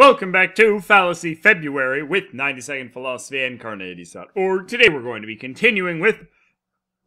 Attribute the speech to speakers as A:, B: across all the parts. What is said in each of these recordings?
A: Welcome back to Fallacy February with 90 Second Philosophy and Carneades.org. Today we're going to be continuing with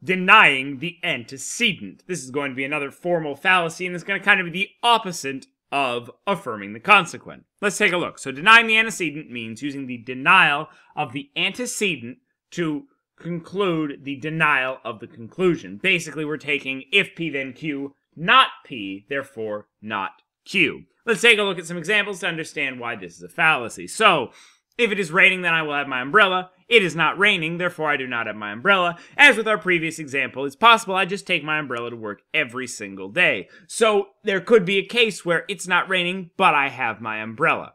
A: denying the antecedent. This is going to be another formal fallacy, and it's going to kind of be the opposite of affirming the consequent. Let's take a look. So, denying the antecedent means using the denial of the antecedent to conclude the denial of the conclusion. Basically, we're taking if P then Q, not P, therefore not Q. Let's take a look at some examples to understand why this is a fallacy. So, if it is raining, then I will have my umbrella. It is not raining, therefore I do not have my umbrella. As with our previous example, it's possible I just take my umbrella to work every single day. So, there could be a case where it's not raining, but I have my umbrella.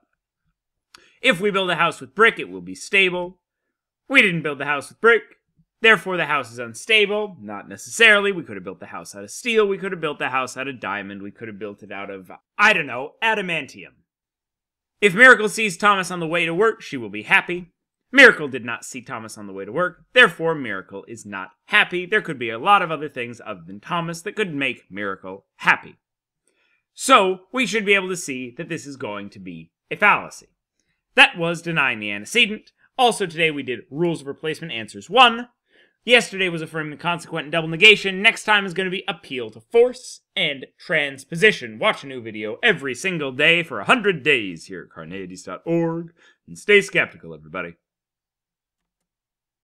A: If we build a house with brick, it will be stable. We didn't build the house with brick, Therefore, the house is unstable. Not necessarily. We could have built the house out of steel. We could have built the house out of diamond. We could have built it out of, I don't know, adamantium. If Miracle sees Thomas on the way to work, she will be happy. Miracle did not see Thomas on the way to work. Therefore, Miracle is not happy. There could be a lot of other things other than Thomas that could make Miracle happy. So, we should be able to see that this is going to be a fallacy. That was denying the antecedent. Also, today we did rules of replacement answers 1, Yesterday was affirming consequent and double negation. Next time is going to be appeal to force and transposition. Watch a new video every single day for 100 days here at carneades.org. And stay skeptical, everybody.